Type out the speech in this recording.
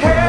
Hey!